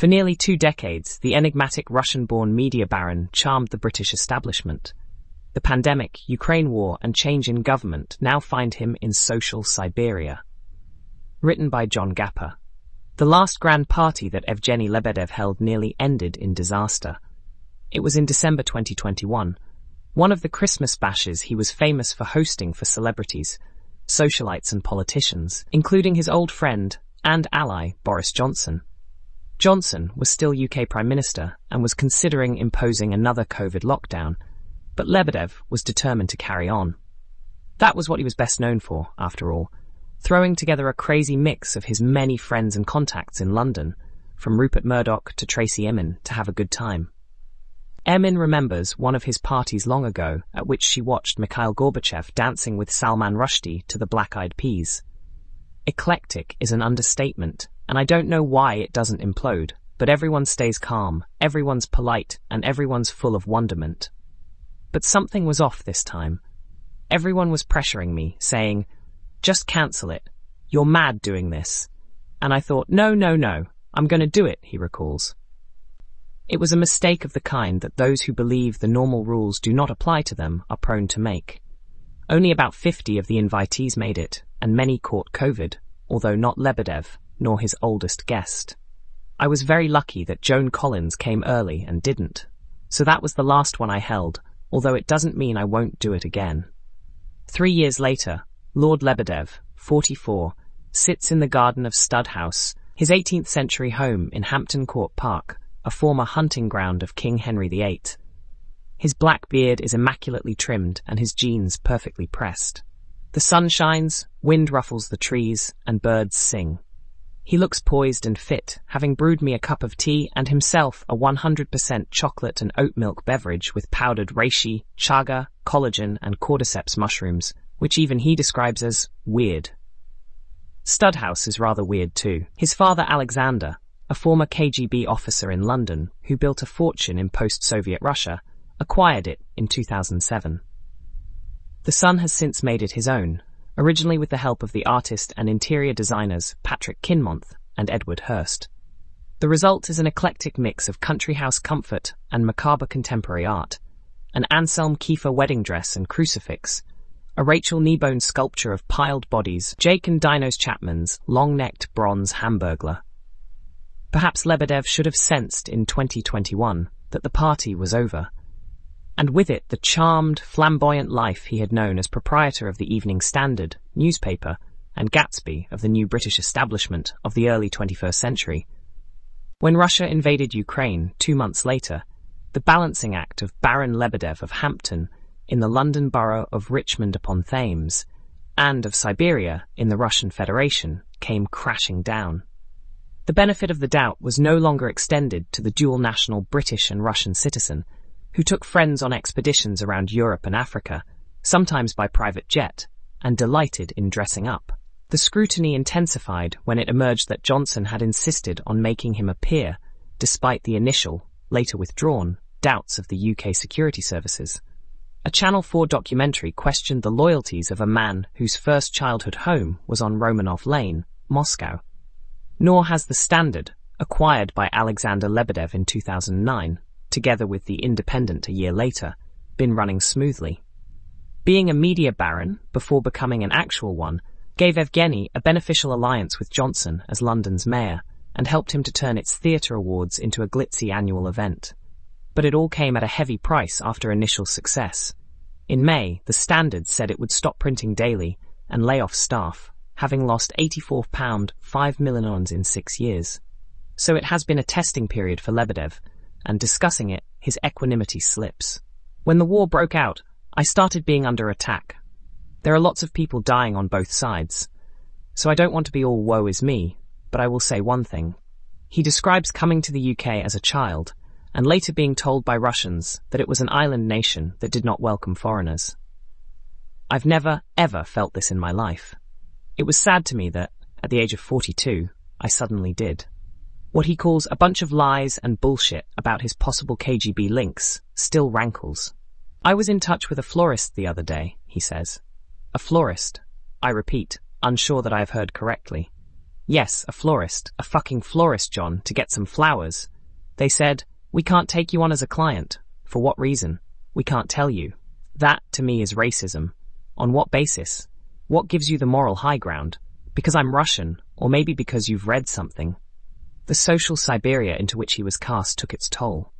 For nearly two decades, the enigmatic Russian-born media baron charmed the British establishment. The pandemic, Ukraine war, and change in government now find him in social Siberia. Written by John Gapper. The last grand party that Evgeny Lebedev held nearly ended in disaster. It was in December 2021, one of the Christmas bashes he was famous for hosting for celebrities, socialites and politicians, including his old friend and ally Boris Johnson. Johnson was still UK Prime Minister and was considering imposing another COVID lockdown, but Lebedev was determined to carry on. That was what he was best known for, after all, throwing together a crazy mix of his many friends and contacts in London, from Rupert Murdoch to Tracey Emin, to have a good time. Emin remembers one of his parties long ago at which she watched Mikhail Gorbachev dancing with Salman Rushdie to the Black Eyed Peas. Eclectic is an understatement, and I don't know why it doesn't implode, but everyone stays calm, everyone's polite, and everyone's full of wonderment. But something was off this time. Everyone was pressuring me, saying, just cancel it. You're mad doing this. And I thought, no, no, no, I'm going to do it, he recalls. It was a mistake of the kind that those who believe the normal rules do not apply to them are prone to make. Only about 50 of the invitees made it, and many caught COVID, although not Lebedev, nor his oldest guest. I was very lucky that Joan Collins came early and didn't. So that was the last one I held, although it doesn't mean I won't do it again. Three years later, Lord Lebedev, 44, sits in the garden of Stud House, his 18th century home in Hampton Court Park, a former hunting ground of King Henry VIII. His black beard is immaculately trimmed and his jeans perfectly pressed. The sun shines, wind ruffles the trees, and birds sing. He looks poised and fit, having brewed me a cup of tea and himself a 100% chocolate and oat milk beverage with powdered reishi, chaga, collagen, and cordyceps mushrooms, which even he describes as weird. Studhouse is rather weird too. His father Alexander, a former KGB officer in London who built a fortune in post-Soviet Russia, acquired it in 2007. The son has since made it his own, originally with the help of the artist and interior designers Patrick Kinmonth and Edward Hurst. The result is an eclectic mix of country house comfort and macabre contemporary art, an Anselm Kiefer wedding dress and crucifix, a Rachel Kneebone sculpture of piled bodies, Jake and Dinos Chapman's long-necked bronze hamburglar. Perhaps Lebedev should have sensed in 2021 that the party was over, and with it the charmed, flamboyant life he had known as proprietor of the Evening Standard, newspaper, and Gatsby of the new British establishment of the early 21st century. When Russia invaded Ukraine two months later, the balancing act of Baron Lebedev of Hampton in the London borough of Richmond upon Thames, and of Siberia in the Russian Federation, came crashing down. The benefit of the doubt was no longer extended to the dual national British and Russian citizen, who took friends on expeditions around Europe and Africa, sometimes by private jet, and delighted in dressing up. The scrutiny intensified when it emerged that Johnson had insisted on making him a peer, despite the initial, later withdrawn, doubts of the UK security services. A Channel 4 documentary questioned the loyalties of a man whose first childhood home was on Romanov Lane, Moscow. Nor has The Standard, acquired by Alexander Lebedev in 2009, together with The Independent a year later, been running smoothly. Being a media baron before becoming an actual one gave Evgeny a beneficial alliance with Johnson as London's mayor and helped him to turn its theatre awards into a glitzy annual event but it all came at a heavy price after initial success. In May, the Standard said it would stop printing daily and lay off staff, having lost £84, 5 million in six years. So it has been a testing period for Lebedev, and discussing it, his equanimity slips. When the war broke out, I started being under attack. There are lots of people dying on both sides. So I don't want to be all woe is me, but I will say one thing. He describes coming to the UK as a child and later being told by Russians that it was an island nation that did not welcome foreigners. I've never, ever felt this in my life. It was sad to me that, at the age of 42, I suddenly did. What he calls a bunch of lies and bullshit about his possible KGB links still rankles. I was in touch with a florist the other day, he says. A florist. I repeat, unsure that I have heard correctly. Yes, a florist, a fucking florist, John, to get some flowers. They said, we can't take you on as a client. For what reason? We can't tell you. That, to me, is racism. On what basis? What gives you the moral high ground? Because I'm Russian, or maybe because you've read something. The social Siberia into which he was cast took its toll.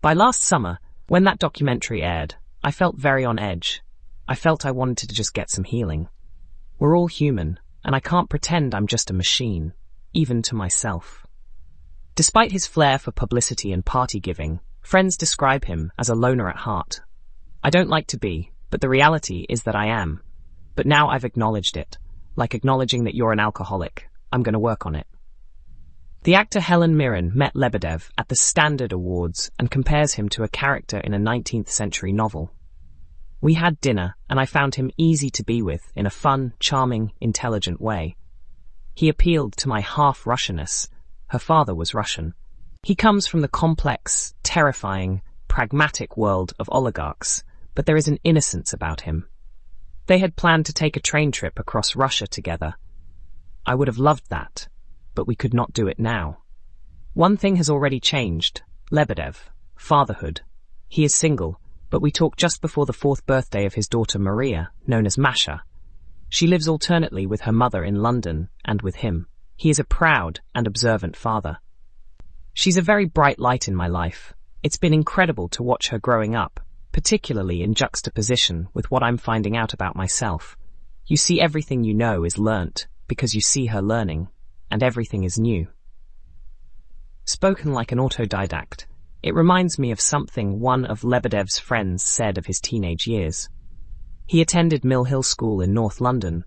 By last summer, when that documentary aired, I felt very on edge. I felt I wanted to just get some healing. We're all human, and I can't pretend I'm just a machine, even to myself. Despite his flair for publicity and party giving, friends describe him as a loner at heart. I don't like to be, but the reality is that I am. But now I've acknowledged it, like acknowledging that you're an alcoholic. I'm going to work on it. The actor Helen Mirren met Lebedev at the Standard Awards and compares him to a character in a 19th century novel. We had dinner, and I found him easy to be with in a fun, charming, intelligent way. He appealed to my half-Russianness. Her father was Russian. He comes from the complex, terrifying, pragmatic world of oligarchs, but there is an innocence about him. They had planned to take a train trip across Russia together. I would have loved that, but we could not do it now. One thing has already changed. Lebedev. Fatherhood. He is single, but we talked just before the fourth birthday of his daughter Maria, known as Masha. She lives alternately with her mother in London and with him. He is a proud and observant father. She's a very bright light in my life. It's been incredible to watch her growing up, particularly in juxtaposition with what I'm finding out about myself. You see everything you know is learnt because you see her learning, and everything is new. Spoken like an autodidact, it reminds me of something one of Lebedev's friends said of his teenage years. He attended Mill Hill School in North London,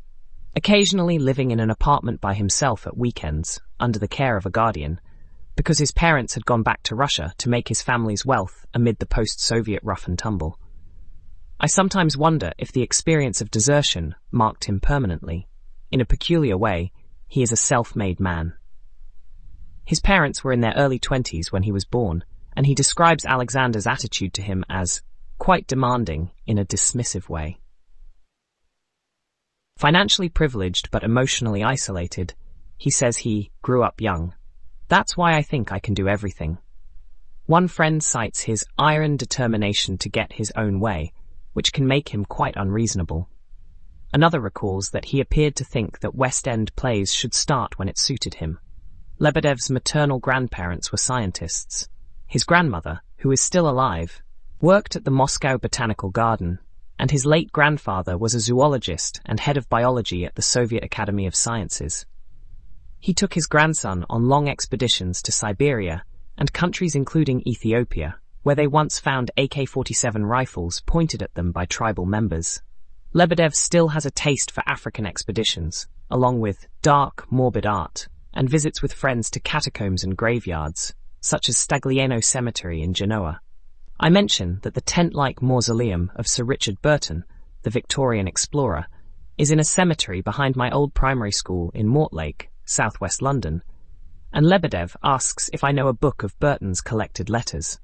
occasionally living in an apartment by himself at weekends, under the care of a guardian, because his parents had gone back to Russia to make his family's wealth amid the post-Soviet rough and tumble. I sometimes wonder if the experience of desertion marked him permanently. In a peculiar way, he is a self-made man. His parents were in their early twenties when he was born, and he describes Alexander's attitude to him as quite demanding in a dismissive way. Financially privileged but emotionally isolated, he says he grew up young. That's why I think I can do everything. One friend cites his iron determination to get his own way, which can make him quite unreasonable. Another recalls that he appeared to think that West End plays should start when it suited him. Lebedev's maternal grandparents were scientists, his grandmother, who is still alive, worked at the Moscow Botanical Garden, and his late grandfather was a zoologist and head of biology at the Soviet Academy of Sciences. He took his grandson on long expeditions to Siberia and countries including Ethiopia, where they once found AK-47 rifles pointed at them by tribal members. Lebedev still has a taste for African expeditions, along with dark, morbid art, and visits with friends to catacombs and graveyards, such as Staglieno Cemetery in Genoa. I mention that the tent-like mausoleum of Sir Richard Burton, the Victorian explorer, is in a cemetery behind my old primary school in Mortlake, southwest London, and Lebedev asks if I know a book of Burton's collected letters.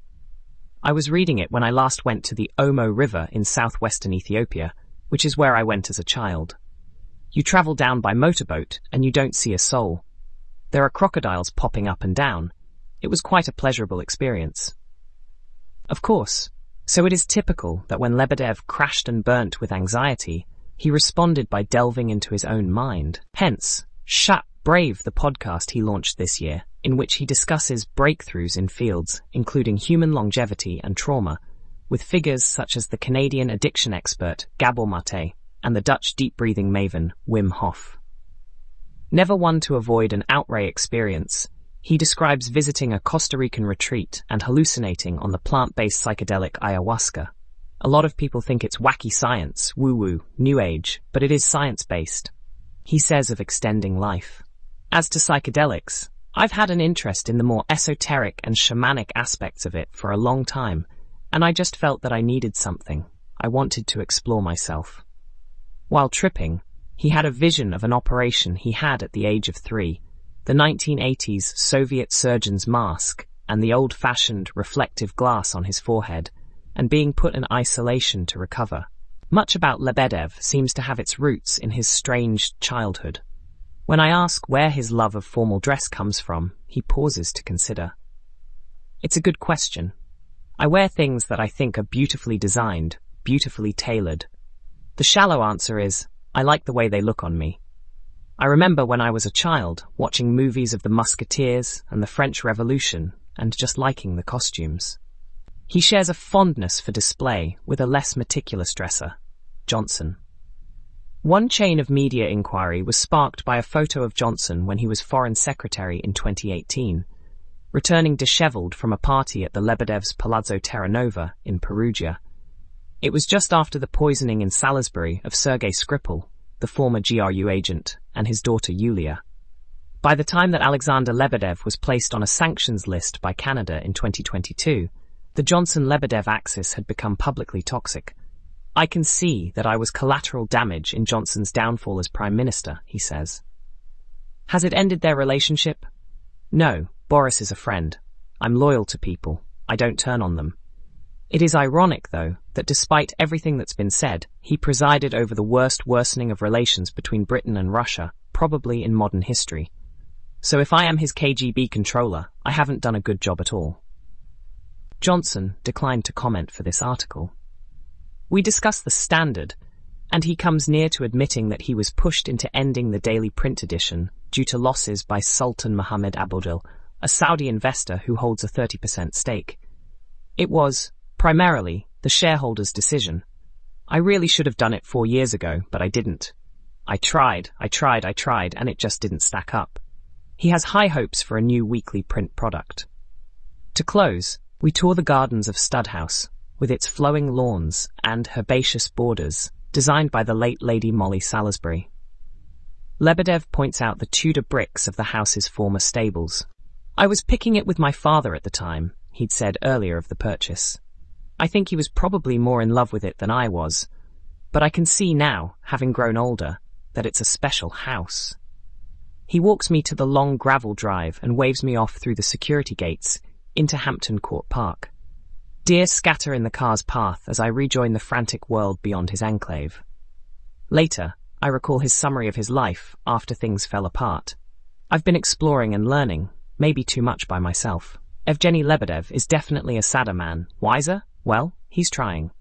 I was reading it when I last went to the Omo River in southwestern Ethiopia, which is where I went as a child. You travel down by motorboat and you don't see a soul. There are crocodiles popping up and down, it was quite a pleasurable experience. Of course, so it is typical that when Lebedev crashed and burnt with anxiety, he responded by delving into his own mind. Hence, Shut Brave, the podcast he launched this year, in which he discusses breakthroughs in fields including human longevity and trauma, with figures such as the Canadian addiction expert Gabor Mate and the Dutch deep breathing maven Wim Hof. Never one to avoid an outre experience, he describes visiting a Costa Rican retreat and hallucinating on the plant-based psychedelic ayahuasca. A lot of people think it's wacky science, woo-woo, new age, but it is science-based. He says of extending life. As to psychedelics, I've had an interest in the more esoteric and shamanic aspects of it for a long time, and I just felt that I needed something. I wanted to explore myself. While tripping, he had a vision of an operation he had at the age of three the 1980s Soviet surgeon's mask and the old-fashioned reflective glass on his forehead, and being put in isolation to recover. Much about Lebedev seems to have its roots in his strange childhood. When I ask where his love of formal dress comes from, he pauses to consider. It's a good question. I wear things that I think are beautifully designed, beautifully tailored. The shallow answer is, I like the way they look on me. I remember when I was a child, watching movies of the Musketeers and the French Revolution, and just liking the costumes. He shares a fondness for display with a less meticulous dresser, Johnson. One chain of media inquiry was sparked by a photo of Johnson when he was Foreign Secretary in 2018, returning dishevelled from a party at the Lebedev's Palazzo Terranova in Perugia. It was just after the poisoning in Salisbury of Sergei Skripal, the former GRU agent, and his daughter Yulia. By the time that Alexander Lebedev was placed on a sanctions list by Canada in 2022, the Johnson-Lebedev axis had become publicly toxic, I can see that I was collateral damage in Johnson's downfall as Prime Minister, he says. Has it ended their relationship? No, Boris is a friend. I'm loyal to people. I don't turn on them. It is ironic, though, that despite everything that's been said, he presided over the worst worsening of relations between Britain and Russia, probably in modern history. So if I am his KGB controller, I haven't done a good job at all. Johnson declined to comment for this article. We discuss the standard, and he comes near to admitting that he was pushed into ending the daily print edition due to losses by Sultan Mohammed Abuljadayel, a Saudi investor who holds a 30% stake. It was, primarily, the shareholders' decision. I really should have done it four years ago, but I didn't. I tried, I tried, I tried, and it just didn't stack up. He has high hopes for a new weekly print product. To close, we tour the gardens of Studhouse, with its flowing lawns and herbaceous borders, designed by the late Lady Molly Salisbury. Lebedev points out the Tudor bricks of the house's former stables. I was picking it with my father at the time, he'd said earlier of the purchase. I think he was probably more in love with it than I was, but I can see now, having grown older, that it's a special house. He walks me to the long gravel drive and waves me off through the security gates into Hampton Court Park. Deer scatter in the car's path as I rejoin the frantic world beyond his enclave. Later, I recall his summary of his life after things fell apart. I've been exploring and learning, maybe too much by myself. Evgeny Lebedev is definitely a sadder man. Wiser? Well, he's trying.